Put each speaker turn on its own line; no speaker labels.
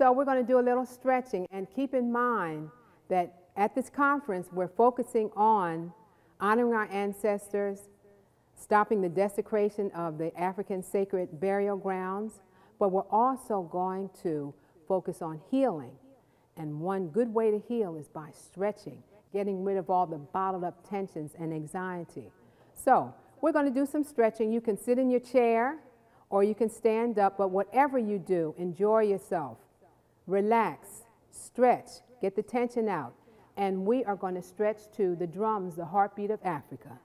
So we're going to do a little stretching and keep in mind that at this conference we're focusing on honoring our ancestors, stopping the desecration of the African sacred burial grounds, but we're also going to focus on healing. And one good way to heal is by stretching, getting rid of all the bottled up tensions and anxiety. So we're going to do some stretching. You can sit in your chair or you can stand up, but whatever you do, enjoy yourself. Relax, stretch, get the tension out. And we are going to stretch to the drums, the heartbeat of Africa.